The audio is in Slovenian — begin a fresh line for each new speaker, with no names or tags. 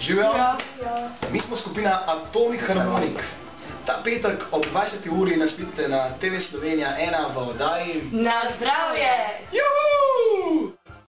Živijo?
Ja, ja.
Mi smo skupina Atomic Harmonic. Ta petek ob 20. uri nas vidite na TV Slovenija 1 v oddaji.
Na zdravje!